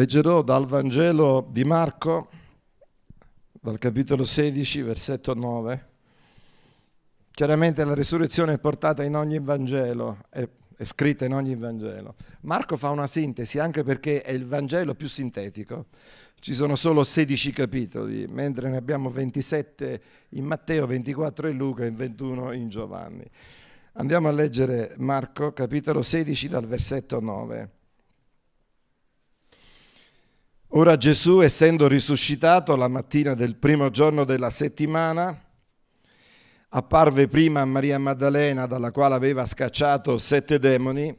Leggerò dal Vangelo di Marco, dal capitolo 16, versetto 9. Chiaramente la risurrezione è portata in ogni Vangelo, è, è, scritta in ogni Vangelo. Marco fa una sintesi anche perché è il Vangelo più sintetico. Ci sono solo 16 capitoli, mentre ne abbiamo 27 in Matteo, 24 in Luca e 21 in Giovanni. Andiamo a leggere Marco, capitolo 16, dal versetto 9. Ora Gesù, essendo risuscitato la mattina del primo giorno della settimana, apparve prima a Maria Maddalena, dalla quale aveva scacciato sette demoni,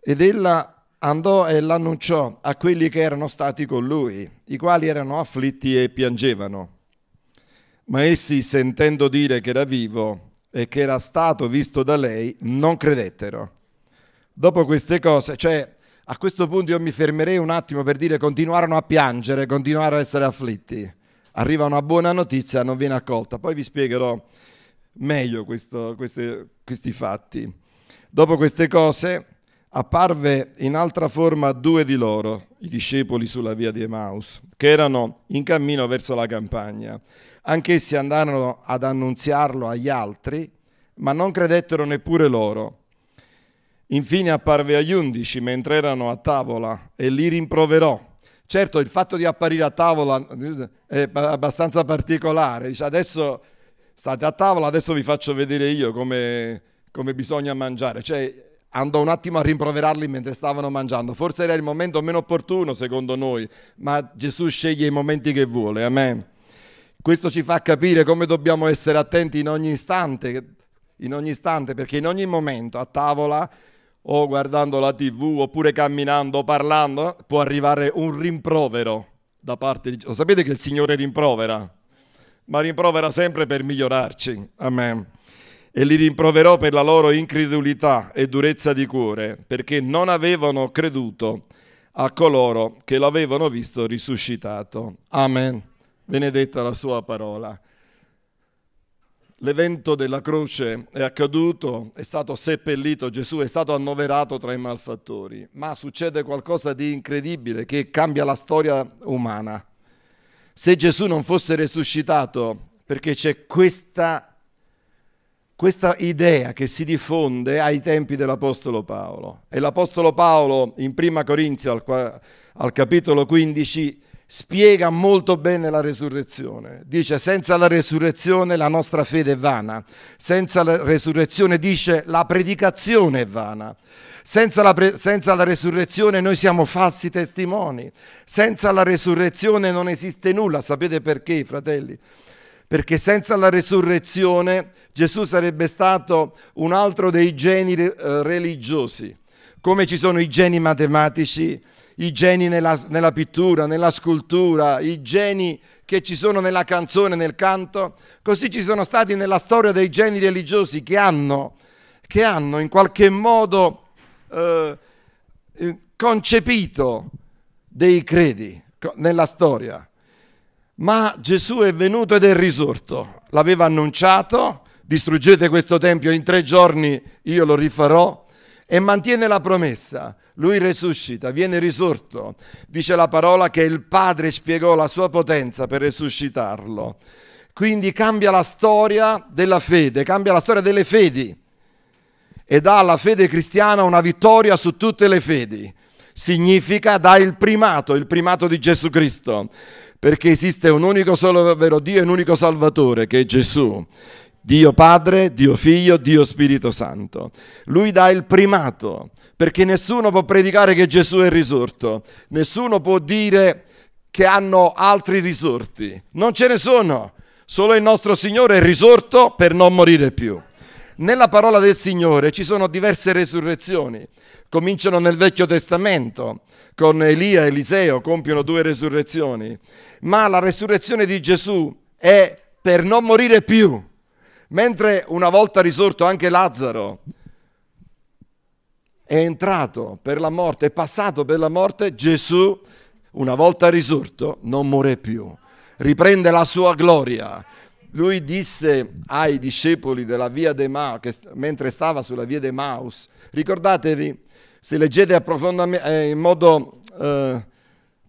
ed ella andò e l'annunciò a quelli che erano stati con lui, i quali erano afflitti e piangevano. Ma essi, sentendo dire che era vivo e che era stato visto da lei, non credettero. Dopo queste cose, cioè a questo punto io mi fermerei un attimo per dire continuarono a piangere, continuarono a essere afflitti. Arriva una buona notizia, non viene accolta. Poi vi spiegherò meglio questo, queste, questi fatti. Dopo queste cose apparve in altra forma due di loro, i discepoli sulla via di Emaus, che erano in cammino verso la campagna. Anch'essi andarono ad annunziarlo agli altri, ma non credettero neppure loro. Infine apparve agli undici mentre erano a tavola e li rimproverò. Certo, il fatto di apparire a tavola è abbastanza particolare. Dice, adesso state a tavola, adesso vi faccio vedere io come, come bisogna mangiare. Cioè, andò un attimo a rimproverarli mentre stavano mangiando. Forse era il momento meno opportuno, secondo noi, ma Gesù sceglie i momenti che vuole. Amen. Questo ci fa capire come dobbiamo essere attenti in ogni istante, in ogni istante perché in ogni momento a tavola o guardando la tv oppure camminando parlando, può arrivare un rimprovero da parte di Gesù. Sapete che il Signore rimprovera? Ma rimprovera sempre per migliorarci. Amen. E li rimproverò per la loro incredulità e durezza di cuore, perché non avevano creduto a coloro che l'avevano visto risuscitato. Amen. Benedetta la sua parola l'evento della croce è accaduto, è stato seppellito, Gesù è stato annoverato tra i malfattori, ma succede qualcosa di incredibile che cambia la storia umana. Se Gesù non fosse risuscitato, perché c'è questa, questa idea che si diffonde ai tempi dell'Apostolo Paolo, e l'Apostolo Paolo in Prima Corinzia al, al capitolo 15 spiega molto bene la resurrezione. Dice senza la resurrezione la nostra fede è vana, senza la resurrezione dice la predicazione è vana. Senza la, pre- senza la, resurrezione noi siamo falsi testimoni. Senza la resurrezione non esiste nulla. Sapete perché, fratelli? Perché senza la resurrezione Gesù sarebbe stato un altro dei geni eh, religiosi. Come ci sono i geni matematici, i geni nella, nella, pittura, nella scultura, i geni che ci sono nella canzone, nel canto, così ci sono stati nella storia dei geni religiosi che hanno, che hanno in qualche modo eh, concepito dei credi nella storia. Ma Gesù è venuto ed è risorto, l'aveva annunciato, distruggete questo tempio in tre giorni, io lo rifarò e mantiene la promessa. Lui risuscita, viene risorto. Dice la parola che il Padre spiegò la sua potenza per risuscitarlo. Quindi cambia la storia della fede, cambia la storia delle fedi e dà alla fede cristiana una vittoria su tutte le fedi. Significa dà il primato, il primato di Gesù Cristo, perché esiste un unico solo vero Dio e un unico Salvatore che è Gesù. Dio Padre, Dio Figlio, Dio Spirito Santo. Lui dà il primato, perché nessuno può predicare che Gesù è risorto, nessuno può dire che hanno altri risorti. Non ce ne sono, solo il nostro Signore è risorto per non morire più. Nella parola del Signore ci sono diverse resurrezioni. Cominciano nel Vecchio Testamento, con Elia e Eliseo compiono due resurrezioni, ma la resurrezione di Gesù è per non morire più. Mentre una volta risorto anche Lazzaro è entrato per la morte, è passato per la morte, Gesù, una volta risorto, non muore più, riprende la sua gloria. Lui disse ai discepoli della via de Maus, mentre stava sulla via de Maus, ricordatevi, Se leggete eh, in modo eh,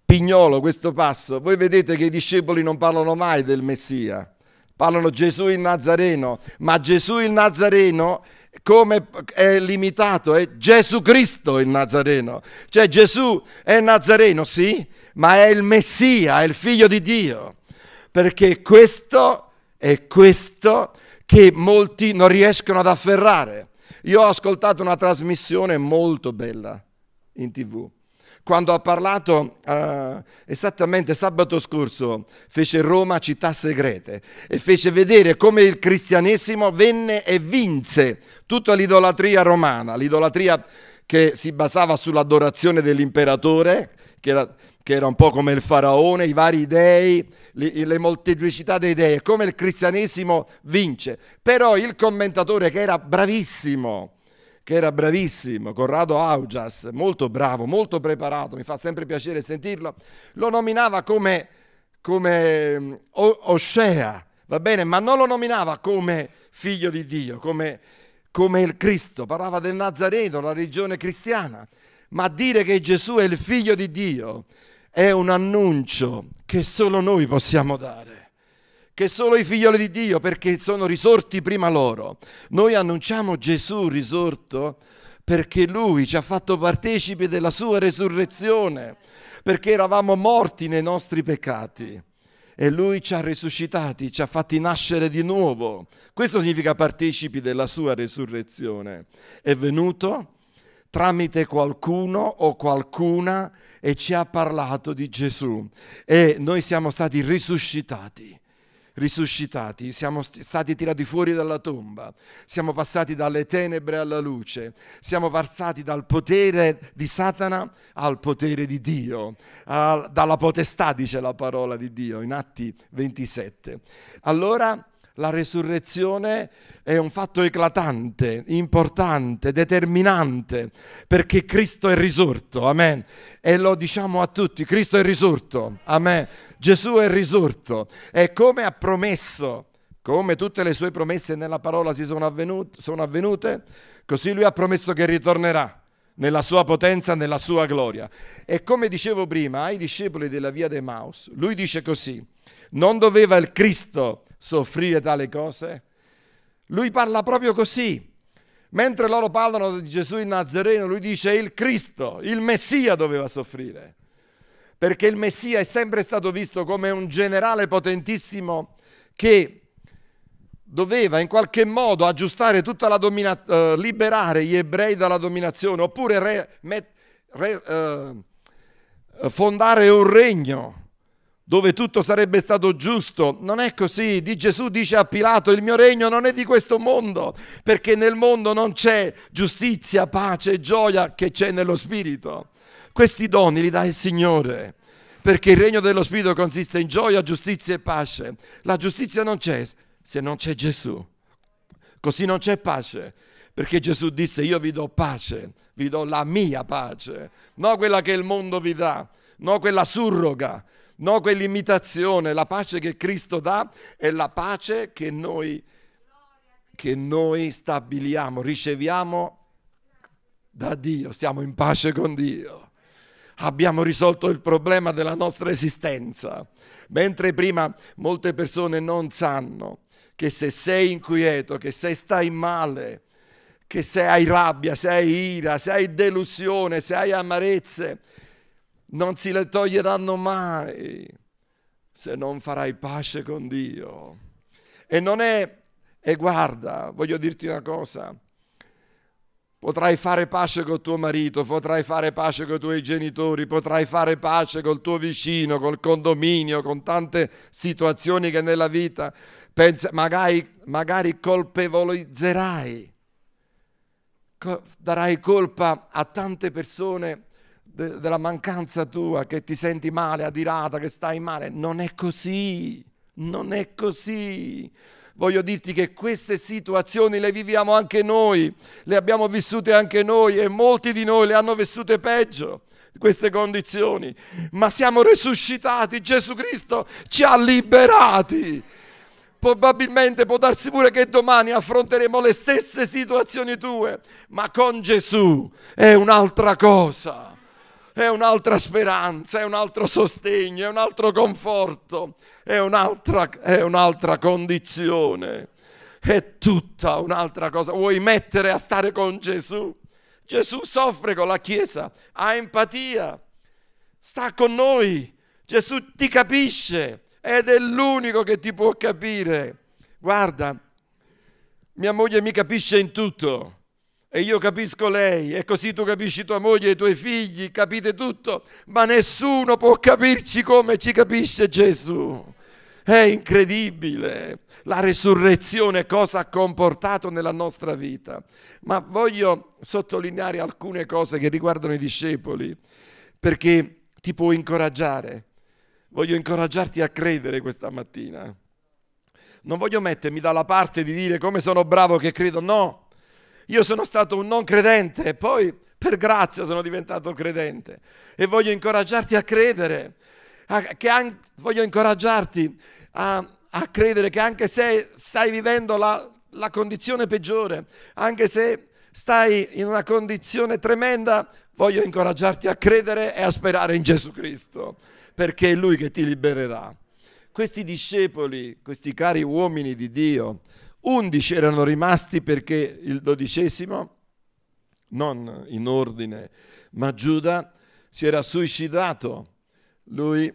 pignolo questo passo, voi vedete che i discepoli non parlano mai del Messia, parlano Gesù il Nazareno, ma Gesù il Nazareno come è limitato, è Gesù Cristo il Nazareno. Cioè Gesù è Nazareno, sì, ma è il Messia, è il figlio di Dio. Perché questo è questo che molti non riescono ad afferrare. Io ho ascoltato una trasmissione molto bella in tv quando ha parlato uh, esattamente sabato scorso, fece Roma città segrete e fece vedere come il cristianesimo venne e vinse tutta l'idolatria romana, l'idolatria che si basava sull'adorazione dell'imperatore, che era, che era un po' come il faraone, i vari dei, le, le molteplicità dei dei, come il cristianesimo vince. Però il commentatore che era bravissimo, che era bravissimo, Corrado Augias, molto bravo, molto preparato, mi fa sempre piacere sentirlo, lo nominava come, come mm, Oscea, va bene, ma non lo nominava come figlio di Dio, come, come il Cristo, parlava del Nazareno, la religione cristiana, ma dire che Gesù è il figlio di Dio è un annuncio che solo noi possiamo dare che solo i figlioli di Dio, perché sono risorti prima loro. Noi annunciamo Gesù risorto perché Lui ci ha fatto partecipi della sua resurrezione, perché eravamo morti nei nostri peccati e Lui ci ha risuscitati, ci ha fatti nascere di nuovo. Questo significa partecipi della sua resurrezione. È venuto tramite qualcuno o qualcuna e ci ha parlato di Gesù e noi siamo stati risuscitati risuscitati, siamo stati tirati fuori dalla tomba, siamo passati dalle tenebre alla luce, siamo passati dal potere di Satana al potere di Dio, dalla potestà, dice la parola di Dio in Atti 27. Allora la resurrezione è un fatto eclatante, importante, determinante, perché Cristo è risorto, amen. E lo diciamo a tutti, Cristo è risorto, amen. Gesù è risorto. E come ha promesso, come tutte le sue promesse nella parola si sono avvenute, sono avvenute così lui ha promesso che ritornerà nella sua potenza, nella sua gloria. E come dicevo prima ai discepoli della via dei Maus, lui dice così, non doveva il Cristo soffrire tale cose? Lui parla proprio così. Mentre loro parlano di Gesù il Nazareno, lui dice il Cristo, il Messia doveva soffrire. Perché il Messia è sempre stato visto come un generale potentissimo che doveva in qualche modo aggiustare tutta la dominazione, uh, liberare gli ebrei dalla dominazione, oppure re, met, re, uh, fondare un regno dove tutto sarebbe stato giusto. Non è così. Di Gesù dice a Pilato, il mio regno non è di questo mondo, perché nel mondo non c'è giustizia, pace e gioia che c'è nello Spirito. Questi doni li dà il Signore, perché il regno dello Spirito consiste in gioia, giustizia e pace. La giustizia non c'è se non c'è Gesù. Così non c'è pace, perché Gesù disse io vi do pace, vi do la mia pace, non quella che il mondo vi dà, non quella surroga, no quell'imitazione, la pace che Cristo dà è la pace che noi, che noi stabiliamo, riceviamo da Dio, siamo in pace con Dio. Abbiamo risolto il problema della nostra esistenza, mentre prima molte persone non sanno che se sei inquieto, che se stai male, che se hai rabbia, se hai ira, se hai delusione, se hai amarezze, non si le toglieranno mai se non farai pace con Dio. E non è, e guarda, voglio dirti una cosa, potrai fare pace con tuo marito, potrai fare pace con i tuoi genitori, potrai fare pace col tuo vicino, col condominio, con tante situazioni che nella vita pensa, magari, magari colpevolizzerai, darai colpa a tante persone de, della mancanza tua, che ti senti male, adirata, che stai male. Non è così, non è così. Voglio dirti che queste situazioni le viviamo anche noi, le abbiamo vissute anche noi e molti di noi le hanno vissute peggio queste condizioni, ma siamo risuscitati, Gesù Cristo ci ha liberati. Probabilmente può darsi pure che domani affronteremo le stesse situazioni tue, ma con Gesù è un'altra cosa, è un'altra speranza, è un altro sostegno, è un altro conforto, è un'altra, è un'altra condizione, è tutta un'altra cosa. Vuoi mettere a stare con Gesù? Gesù soffre con la Chiesa, ha empatia, sta con noi, Gesù ti capisce ed è l'unico che ti può capire. Guarda, mia moglie mi capisce in tutto e io capisco lei e così tu capisci tua moglie e i tuoi figli, capite tutto, ma nessuno può capirci come ci capisce Gesù. È incredibile la resurrezione cosa ha comportato nella nostra vita. Ma voglio sottolineare alcune cose che riguardano i discepoli perché ti può incoraggiare voglio incoraggiarti a credere questa mattina. Non voglio mettermi dalla parte di dire come sono bravo che credo, no. Io sono stato un non credente e poi per grazia sono diventato credente e voglio incoraggiarti a credere, a, an- voglio incoraggiarti a, a, credere che anche se stai vivendo la, la condizione peggiore, anche se stai in una condizione tremenda, voglio incoraggiarti a credere e a sperare in Gesù Cristo perché è Lui che ti libererà. Questi discepoli, questi cari uomini di Dio, undici erano rimasti perché il dodicesimo, non in ordine, ma Giuda si era suicidato. Lui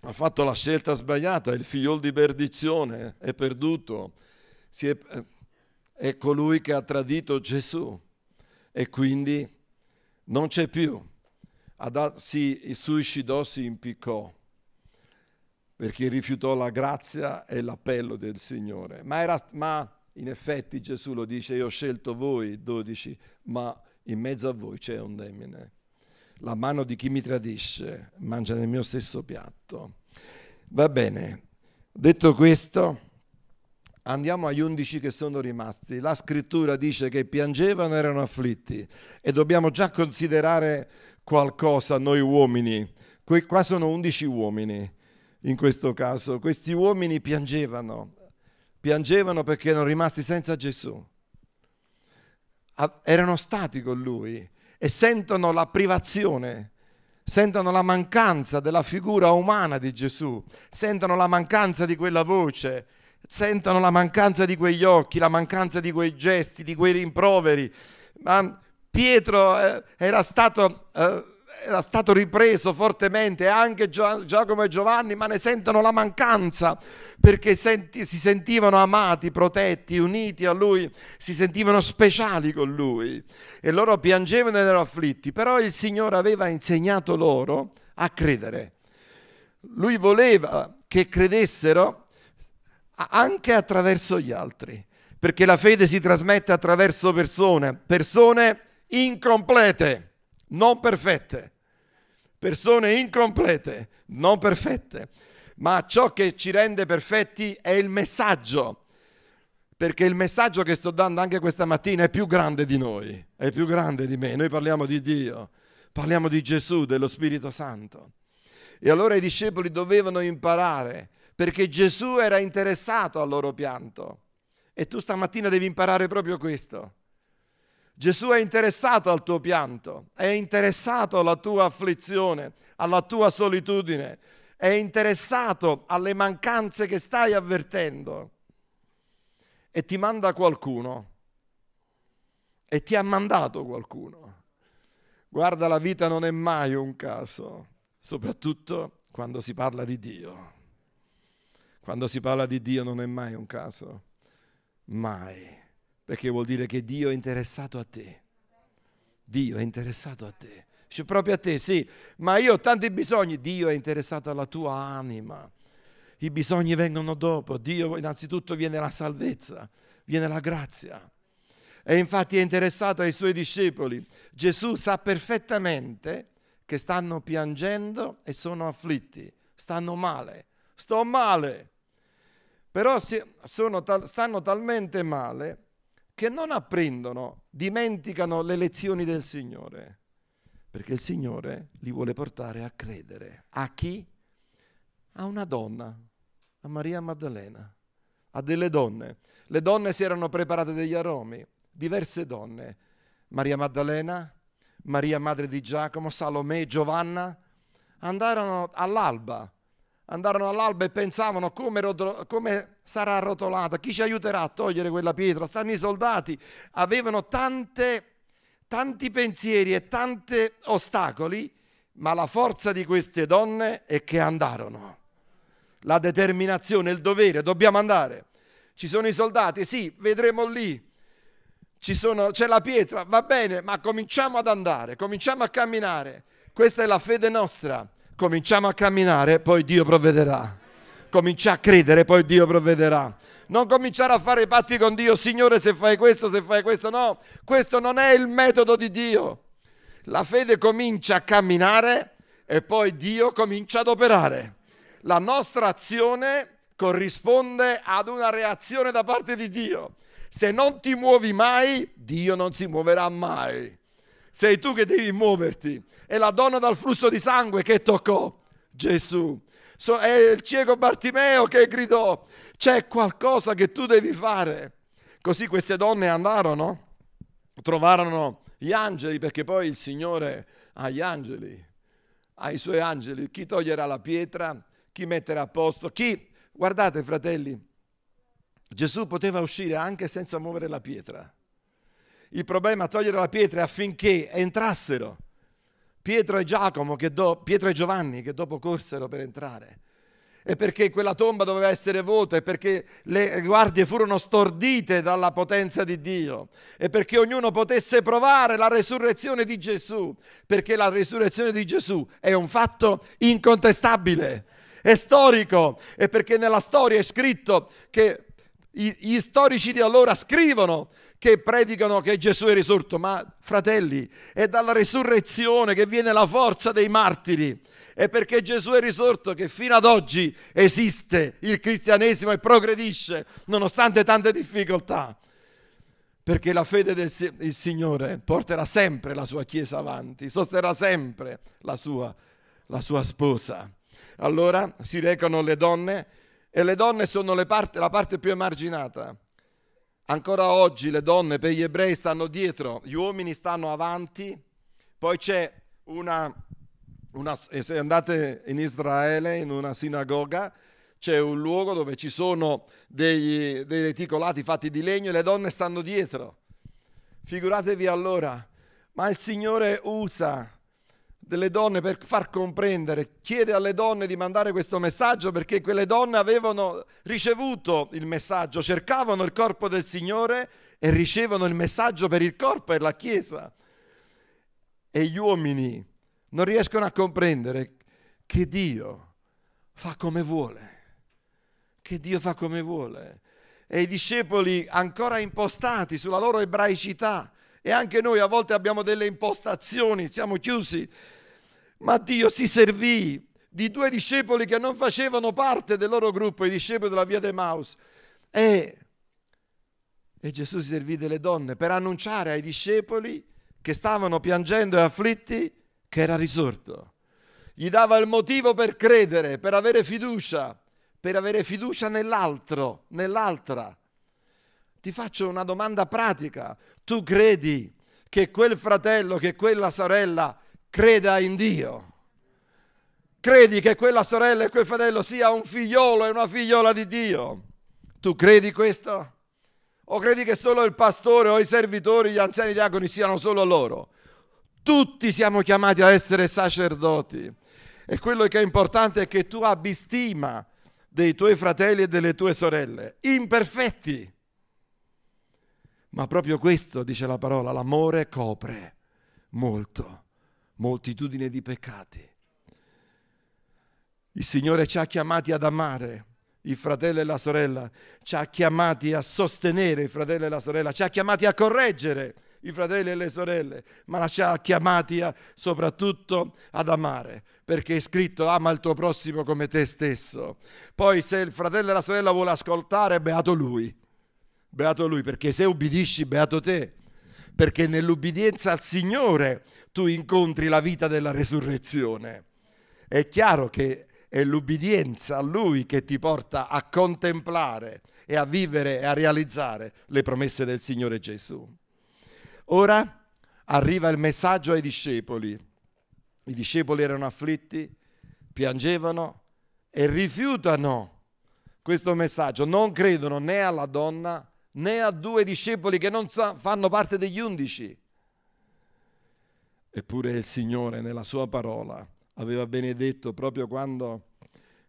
ha fatto la scelta sbagliata, il figliol di perdizione è perduto, è, è colui che ha tradito Gesù e quindi non c'è più si suicidò, si impiccò perché rifiutò la grazia e l'appello del Signore. Ma, era, ma, in effetti Gesù lo dice, io ho scelto voi dodici, ma in mezzo a voi c'è un demine. La mano di chi mi tradisce mangia nel mio stesso piatto. Va bene, detto questo, andiamo agli undici che sono rimasti. La scrittura dice che piangevano e erano afflitti e dobbiamo già considerare qualcosa noi uomini. Que- qua sono undici uomini in questo caso. Questi uomini piangevano, piangevano perché erano rimasti senza Gesù. erano stati con lui e sentono la privazione, sentono la mancanza della figura umana di Gesù, sentono la mancanza di quella voce, sentono la mancanza di quegli occhi, la mancanza di quei gesti, di quei rimproveri. Ma Pietro eh, era, stato, eh, era stato ripreso fortemente, anche Giacomo e Giovanni, ma ne sentono la mancanza perché senti, si sentivano amati, protetti, uniti a lui, si sentivano speciali con lui e loro piangevano ed erano afflitti, però il Signore aveva insegnato loro a credere. Lui voleva che credessero anche attraverso gli altri, perché la fede si trasmette attraverso persone, persone incomplete, non perfette. Persone incomplete, non perfette. Ma ciò che ci rende perfetti è il messaggio. Perché il messaggio che sto dando anche questa mattina è più grande di noi, è più grande di me. Noi parliamo di Dio, parliamo di Gesù, dello Spirito Santo. E allora i discepoli dovevano imparare, perché Gesù era interessato al loro pianto. E tu stamattina devi imparare proprio questo. Gesù è interessato al tuo pianto, è interessato alla tua afflizione, alla tua solitudine, è interessato alle mancanze che stai avvertendo e ti manda qualcuno e ti ha mandato qualcuno. Guarda, la vita non è mai un caso, soprattutto quando si parla di Dio. Quando si parla di Dio non è mai un caso, mai perché vuol dire che Dio è interessato a te. Dio è interessato a te. Dice proprio a te, sì, ma io ho tanti bisogni. Dio è interessato alla tua anima. I bisogni vengono dopo. Dio innanzitutto viene la salvezza, viene la grazia. E infatti è interessato ai suoi discepoli. Gesù sa perfettamente che stanno piangendo e sono afflitti, stanno male. Sto male. Però stanno talmente male che non apprendono, dimenticano le lezioni del Signore, perché il Signore li vuole portare a credere. A chi? A una donna, a Maria Maddalena. a delle donne. Le donne si erano preparate degli aromi, diverse donne. Maria Maddalena, Maria madre di Giacomo, Salomè, Giovanna, andarono all'alba, andarono all'alba e pensavano come, rotolo, come, sarà arrotolata, chi ci aiuterà a togliere quella pietra. Stanno i soldati, avevano tante, tanti pensieri e tanti ostacoli, ma la forza di queste donne è che andarono. La determinazione, il dovere, dobbiamo andare. Ci sono i soldati, sì, vedremo lì. Sono, c'è la pietra, va bene, ma cominciamo ad andare, cominciamo a camminare. Questa è la fede nostra. Cominciamo a camminare, poi Dio provvederà. Comincia a credere, poi Dio provvederà. Non cominciare a fare i patti con Dio, Signore, se fai questo, se fai questo. No, questo non è il metodo di Dio. La fede comincia a camminare e poi Dio comincia ad operare. La nostra azione corrisponde ad una reazione da parte di Dio. Se non ti muovi mai, Dio non si muoverà mai. Sei tu che devi muoverti. È la donna dal flusso di sangue che toccò Gesù. So, è il cieco Bartimeo che gridò, c'è qualcosa che tu devi fare. Così queste donne andarono, trovarono gli angeli, perché poi il Signore ha gli angeli, ha i suoi angeli, chi toglierà la pietra, chi metterà a posto, chi... Guardate fratelli, Gesù poteva uscire anche senza muovere la pietra. Il problema è togliere la pietra affinché entrassero. Pietro e Giacomo, do, Pietro e Giovanni che dopo corsero per entrare. E perché quella tomba doveva essere vuota, e perché le guardie furono stordite dalla potenza di Dio, e perché ognuno potesse provare la resurrezione di Gesù, perché la resurrezione di Gesù è un fatto incontestabile, è storico, e perché nella storia è scritto che gli storici di allora scrivono che predicano che Gesù è risorto, ma fratelli, è dalla risurrezione che viene la forza dei martiri. È perché Gesù è risorto che fino ad oggi esiste il cristianesimo e progredisce nonostante tante difficoltà. Perché la fede del Signore porterà sempre la sua Chiesa avanti, sosterrà sempre la sua, la sua sposa. Allora si recano le donne e le donne sono parte, la parte più emarginata. Ancora oggi le donne per gli ebrei stanno dietro, gli uomini stanno avanti, poi c'è una, una se andate in Israele in una sinagoga, c'è un luogo dove ci sono dei, dei reticolati fatti di legno e le donne stanno dietro. Figuratevi allora, ma il Signore usa delle donne per far comprendere, chiede alle donne di mandare questo messaggio perché quelle donne avevano ricevuto il messaggio, cercavano il corpo del Signore e ricevono il messaggio per il corpo e la Chiesa. E gli uomini non riescono a comprendere che Dio fa come vuole, che Dio fa come vuole. E i discepoli ancora impostati sulla loro ebraicità, e anche noi a volte abbiamo delle impostazioni, siamo chiusi ma Dio si servì di due discepoli che non facevano parte del loro gruppo, i discepoli della via de Maus. E, e Gesù si servì delle donne per annunciare ai discepoli che stavano piangendo e afflitti che era risorto. Gli dava il motivo per credere, per avere fiducia, per avere fiducia nell'altro, nell'altra. Ti faccio una domanda pratica. Tu credi che quel fratello, che quella sorella creda in Dio. Credi che quella sorella e quel fratello sia un figliolo e una figliola di Dio. Tu credi questo? O credi che solo il pastore o i servitori, gli anziani diaconi siano solo loro? Tutti siamo chiamati a essere sacerdoti. E quello che è importante è che tu abbi stima dei tuoi fratelli e delle tue sorelle, imperfetti. Ma proprio questo, dice la parola, l'amore copre molto moltitudine di peccati. Il Signore ci ha chiamati ad amare il fratello e la sorella, ci ha chiamati a sostenere il fratello e la sorella, ci ha chiamati a correggere i fratelli e le sorelle, ma ci ha chiamati a, soprattutto ad amare, perché è scritto ama il tuo prossimo come te stesso. Poi se il fratello e la sorella vuole ascoltare, beato lui, beato lui, perché se ubbidisci, beato te, perché nell'ubbidienza al Signore tu incontri la vita della resurrezione. È chiaro che è l'ubbidienza a Lui che ti porta a contemplare e a vivere e a realizzare le promesse del Signore Gesù. Ora arriva il messaggio ai discepoli. I discepoli erano afflitti, piangevano e rifiutano questo messaggio, non credono né alla donna né a due discepoli che non fanno parte degli undici. Eppure il Signore nella sua parola aveva benedetto proprio quando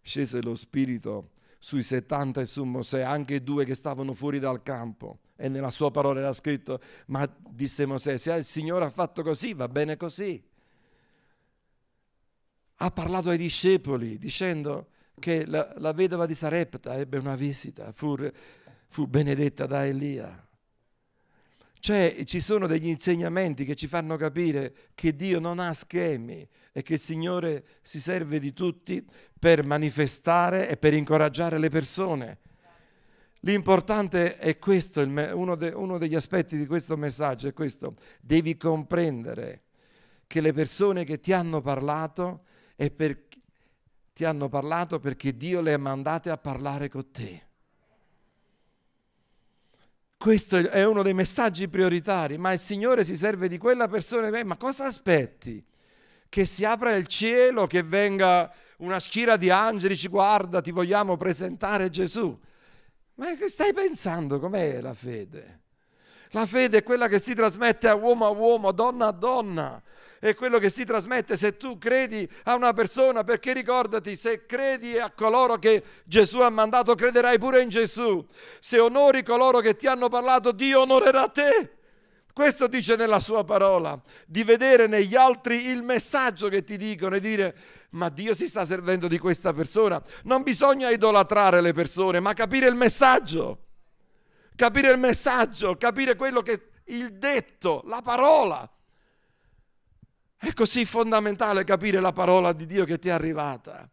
scese lo Spirito sui 70 e su Mosè, anche due che stavano fuori dal campo. E nella sua parola era scritto, ma disse Mosè, se il Signore ha fatto così, va bene così. Ha parlato ai discepoli dicendo che la, la vedova di Sarepta ebbe una visita, fu, fu benedetta da Elia. Cioè ci sono degli insegnamenti che ci fanno capire che Dio non ha schemi e che il Signore si serve di tutti per manifestare e per incoraggiare le persone. L'importante è questo, uno, de, uno degli aspetti di questo messaggio è questo. Devi comprendere che le persone che ti hanno parlato per, ti hanno parlato perché Dio le ha mandate a parlare con te. Questo è uno dei messaggi prioritari, ma il Signore si serve di quella persona. Eh, ma cosa aspetti? Che si apra il cielo, che venga una schiera di angeli, ci guarda, ti vogliamo presentare Gesù. Ma che stai pensando? Com'è la fede? La fede è quella che si trasmette a uomo a uomo, donna a donna è quello che si trasmette se tu credi a una persona, perché ricordati, se credi a coloro che Gesù ha mandato, crederai pure in Gesù. Se onori coloro che ti hanno parlato, Dio onorerà te. Questo dice nella sua parola, di vedere negli altri il messaggio che ti dicono e dire, ma Dio si sta servendo di questa persona. Non bisogna idolatrare le persone, ma capire il messaggio. Capire il messaggio, capire quello che il detto, la parola. Così fondamentale capire la parola di Dio che ti è arrivata.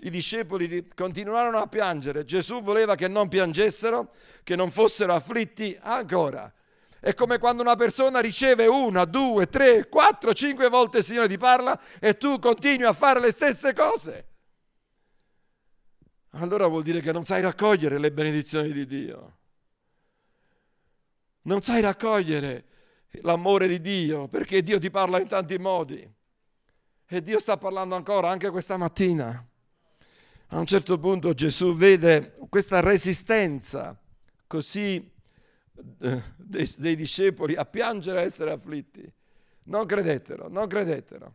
I discepoli continuarono a piangere. Gesù voleva che non piangessero, che non fossero afflitti ancora. È come quando una persona riceve una, due, tre, quattro, cinque volte il Signore ti parla e tu continui a fare le stesse cose. Allora vuol dire che non sai raccogliere le benedizioni di Dio. Non sai raccogliere l'amore di Dio, perché Dio ti parla in tanti modi. E Dio sta parlando ancora anche questa mattina. A un certo punto Gesù vede questa resistenza così eh, dei, dei discepoli a piangere e essere afflitti. Non credetelo, non credetelo.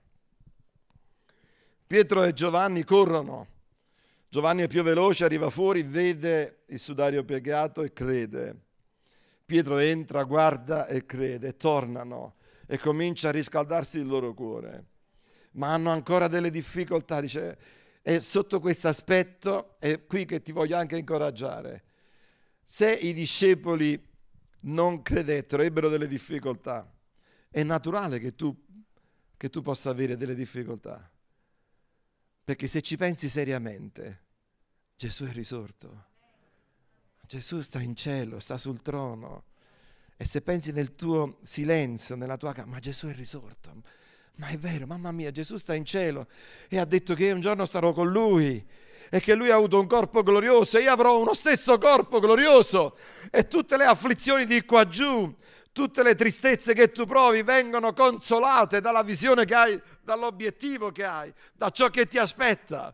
Pietro e Giovanni corrono. Giovanni è più veloce, arriva fuori, vede il sudario piegato e crede. Pietro entra, guarda e crede, tornano e comincia a riscaldarsi il loro cuore. Ma hanno ancora delle difficoltà, dice, e sotto questo aspetto è qui che ti voglio anche incoraggiare. Se i discepoli non credettero, ebbero delle difficoltà, è naturale che tu, che tu possa avere delle difficoltà. Perché se ci pensi seriamente, Gesù è risorto. Gesù sta in cielo, sta sul trono. E se pensi nel tuo silenzio, nella tua casa, ma Gesù è risorto. Ma è vero, mamma mia, Gesù sta in cielo e ha detto che un giorno starò con lui e che lui ha avuto un corpo glorioso e io avrò uno stesso corpo glorioso e tutte le afflizioni di qua giù, tutte le tristezze che tu provi vengono consolate dalla visione che hai, dall'obiettivo che hai, da ciò che ti aspetta.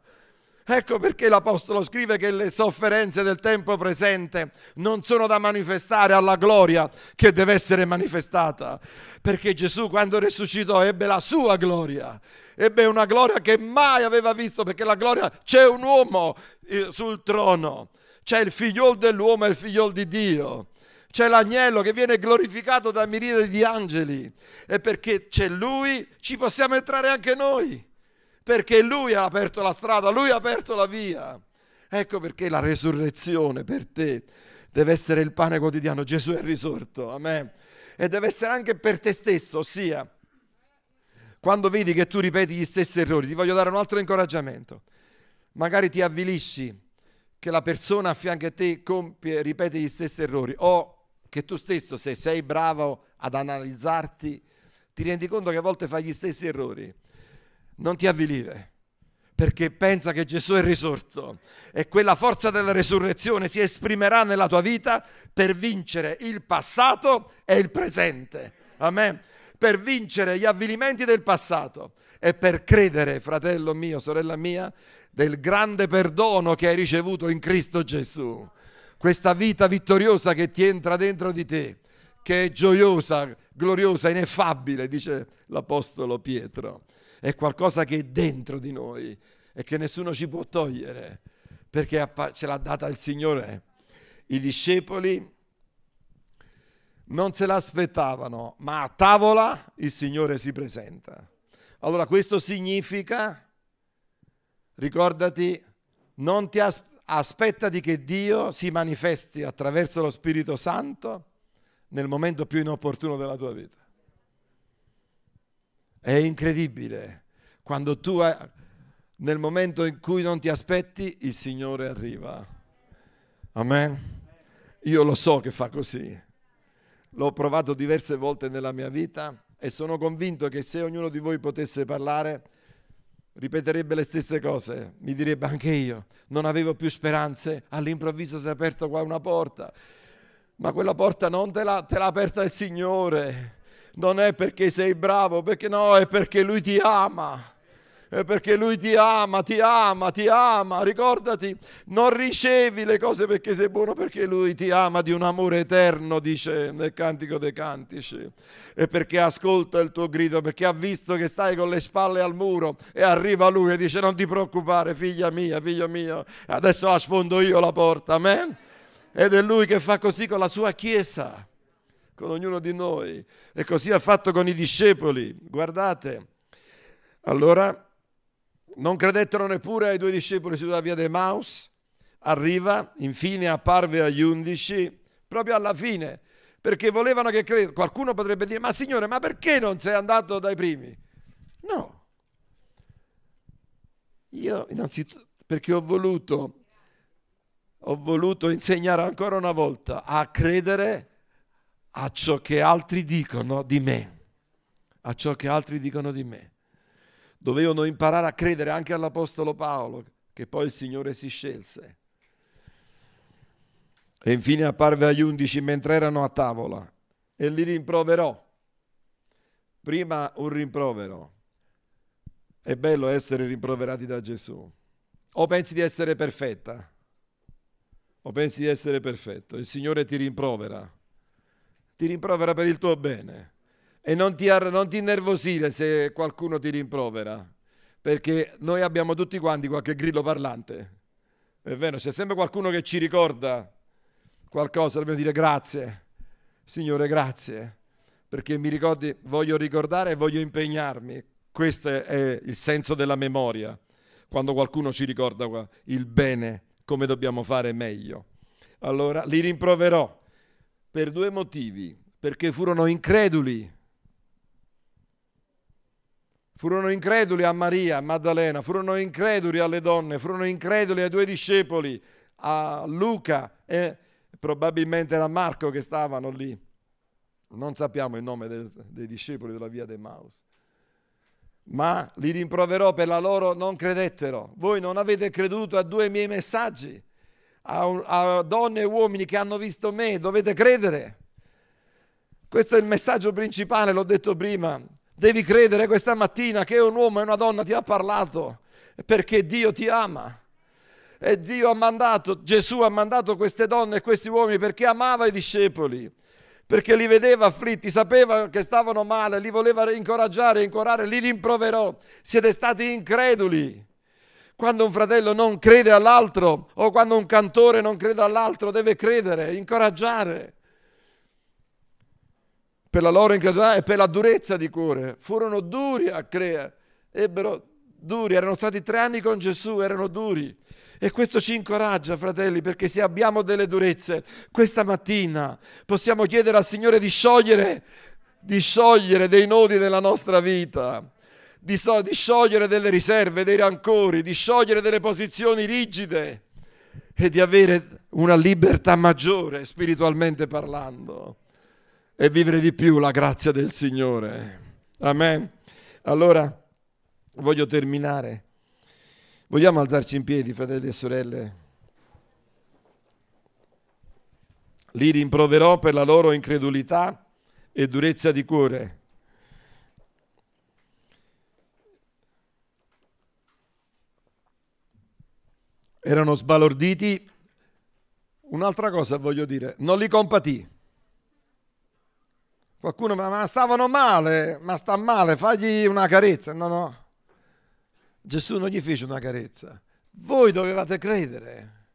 Ecco perché l'Apostolo scrive che le sofferenze del tempo presente non sono da manifestare alla gloria che deve essere manifestata. Perché Gesù quando risuscitò ebbe la sua gloria, ebbe una gloria che mai aveva visto, perché la gloria c'è un uomo eh, sul trono, c'è il figliol dell'uomo e il figliol di Dio. C'è l'agnello che viene glorificato da miriadi di angeli. E perché c'è lui ci possiamo entrare anche noi perché lui ha aperto la strada, lui ha aperto la via. Ecco perché la resurrezione per te deve essere il pane quotidiano. Gesù è risorto, amen. E deve essere anche per te stesso, ossia, quando vedi che tu ripeti gli stessi errori, ti voglio dare un altro incoraggiamento. Magari ti avvilisci che la persona a fianco a te compie, ripete gli stessi errori o che tu stesso, se sei bravo ad analizzarti, ti rendi conto che a volte fai gli stessi errori non ti avvilire, perché pensa che Gesù è risorto e quella forza della resurrezione si esprimerà nella tua vita per vincere il passato e il presente. Amen. Per vincere gli avvilimenti del passato e per credere, fratello mio, sorella mia, del grande perdono che hai ricevuto in Cristo Gesù. Questa vita vittoriosa che ti entra dentro di te, che è gioiosa, gloriosa, ineffabile, dice l'Apostolo Pietro è qualcosa che è dentro di noi e che nessuno ci può togliere perché ce l'ha data il Signore. I discepoli non se l'aspettavano, ma a tavola il Signore si presenta. Allora questo significa, ricordati, non ti as- aspettati che Dio si manifesti attraverso lo Spirito Santo nel momento più inopportuno della tua vita. È incredibile. Quando tu nel momento in cui non ti aspetti, il Signore arriva. Amen. Io lo so che fa così. L'ho provato diverse volte nella mia vita e sono convinto che se ognuno di voi potesse parlare, ripeterebbe le stesse cose. Mi direbbe anche io, non avevo più speranze, all'improvviso si è aperta qua una porta. Ma quella porta non te l'ha, te l'ha aperta il Signore non è perché sei bravo, perché no, è perché lui ti ama. È perché lui ti ama, ti ama, ti ama. Ricordati, non ricevi le cose perché sei buono, perché lui ti ama di un amore eterno, dice nel Cantico dei Cantici. E perché ascolta il tuo grido, perché ha visto che stai con le spalle al muro e arriva lui e dice non ti preoccupare, figlia mia, figlio mio, adesso la sfondo io la porta, amen? Ed è lui che fa così con la sua chiesa con ognuno di noi. E così ha fatto con i discepoli. Guardate, allora non credettero neppure ai due discepoli sulla via dei Maus. Arriva, infine apparve agli undici, proprio alla fine, perché volevano che credessero. Qualcuno potrebbe dire, ma Signore, ma perché non sei andato dai primi? No. Io innanzitutto, perché ho voluto, ho voluto insegnare ancora una volta a credere a ciò che altri dicono di me, a ciò che altri dicono di me. Dovevano imparare a credere anche all'Apostolo Paolo, che poi il Signore si scelse. E infine apparve agli undici mentre erano a tavola e li rimproverò. Prima un rimprovero. È bello essere rimproverati da Gesù. O pensi di essere perfetta? O pensi di essere perfetto? Il Signore ti rimprovera ti rimprovera per il tuo bene. E non ti, non ti innervosire se qualcuno ti rimprovera, perché noi abbiamo tutti quanti qualche grillo parlante. È vero, c'è sempre qualcuno che ci ricorda qualcosa, dobbiamo dire grazie, Signore, grazie, perché mi ricordi, voglio ricordare e voglio impegnarmi. Questo è il senso della memoria, quando qualcuno ci ricorda il bene, come dobbiamo fare meglio. Allora li rimproverò per due motivi, perché furono increduli. Furono increduli a Maria, a Maddalena, furono increduli alle donne, furono increduli ai due discepoli, a Luca e probabilmente a Marco che stavano lì. Non sappiamo il nome dei, dei discepoli della via dei Maus. Ma li rimproverò per la loro non credettero. Voi non avete creduto a due miei messaggi a, a donne e uomini che hanno visto me, dovete credere. Questo è il messaggio principale, l'ho detto prima. Devi credere questa mattina che un uomo e una donna ti ha parlato perché Dio ti ama. E Dio ha mandato, Gesù ha mandato queste donne e questi uomini perché amava i discepoli, perché li vedeva afflitti, sapeva che stavano male, li voleva incoraggiare, incorare, li rimproverò. Siete stati increduli. Quando un fratello non crede all'altro o quando un cantore non crede all'altro, deve credere, incoraggiare. Per la loro incredulità e per la durezza di cuore. Furono duri a crea, ebbero duri, erano stati tre anni con Gesù, erano duri. E questo ci incoraggia, fratelli, perché se abbiamo delle durezze, questa mattina possiamo chiedere al Signore di sciogliere, di sciogliere dei nodi della nostra vita di, sciogliere delle riserve, dei rancori, di sciogliere delle posizioni rigide e di avere una libertà maggiore spiritualmente parlando e vivere di più la grazia del Signore. Amen. Allora voglio terminare Vogliamo alzarci in piedi, fratelli e sorelle? Li rimproverò per la loro incredulità e durezza di cuore. Erano sbalorditi. Un'altra cosa voglio dire, non li compatì. Qualcuno ma, ma stavano male, ma sta male, fagli una carezza. No, no. Gesù non gli fece una carezza. Voi dovevate credere.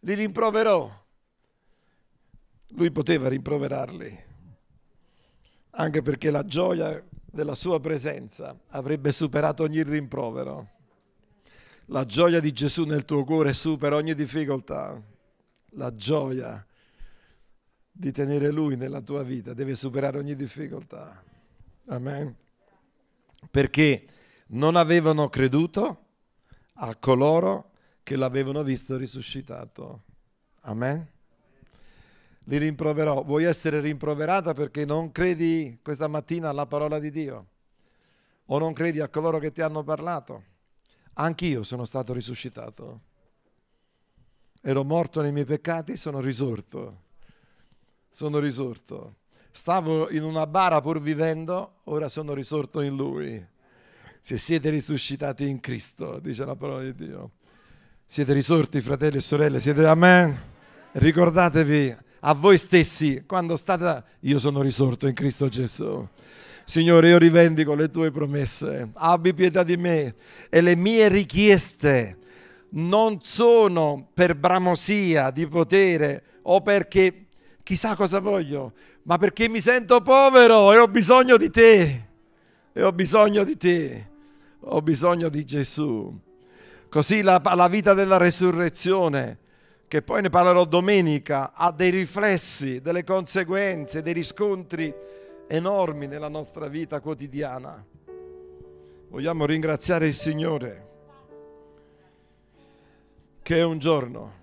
Li rimproverò. Lui poteva rimproverarli, anche perché la gioia della sua presenza avrebbe superato ogni rimprovero. La gioia di Gesù nel tuo cuore supera ogni difficoltà. La gioia di tenere Lui nella tua vita deve superare ogni difficoltà. Amen. Perché non avevano creduto a coloro che l'avevano visto risuscitato. Amen. Li rimproverò. Vuoi essere rimproverata perché non credi questa mattina alla parola di Dio? O non credi a coloro che ti hanno parlato? Anch'io sono stato risuscitato. Ero morto nei miei peccati, sono risorto. Sono risorto. Stavo in una bara pur vivendo, ora sono risorto in Lui. Se siete risuscitati in Cristo, dice la parola di Dio. Siete risorti, fratelli e sorelle, siete amen. Ricordatevi a voi stessi quando state io sono risorto in Cristo Gesù. Signore, io rivendico le tue promesse, abbi pietà di me e le mie richieste non sono per bramosia di potere o perché chissà cosa voglio, ma perché mi sento povero e ho bisogno di te, e ho bisogno di te, ho bisogno di Gesù. Così la, la vita della resurrezione che poi ne parlerò domenica, ha dei riflessi, delle conseguenze, dei riscontri enormi nella nostra vita quotidiana. Vogliamo ringraziare il Signore che un giorno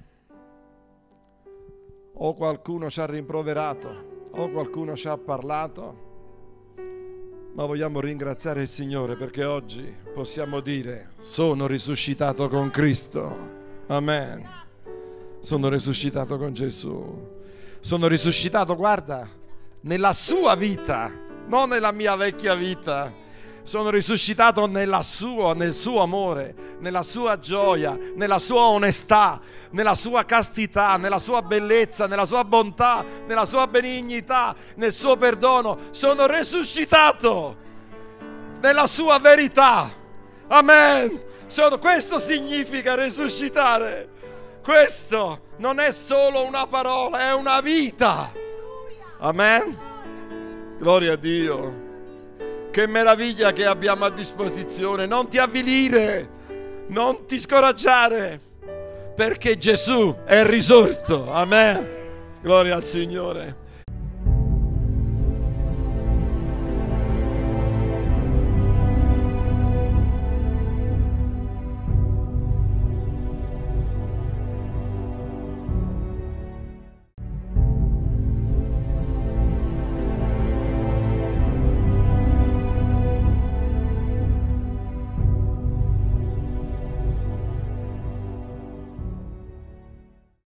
o qualcuno ci ha rimproverato o qualcuno ci ha parlato, ma vogliamo ringraziare il Signore perché oggi possiamo dire sono risuscitato con Cristo. Amen. Sono risuscitato con Gesù. Sono risuscitato, guarda, nella sua vita, non nella mia vecchia vita. Sono risuscitato nella sua, nel suo amore, nella sua gioia, nella sua onestà, nella sua castità, nella sua bellezza, nella sua bontà, nella sua benignità, nel suo perdono. Sono risuscitato nella sua verità. Amen. Sono, questo significa risuscitare. Questo non è solo una parola, è una vita. Amen. Gloria a Dio. Che meraviglia che abbiamo a disposizione. Non ti avvilire, non ti scoraggiare, perché Gesù è risorto. Amen. Gloria al Signore.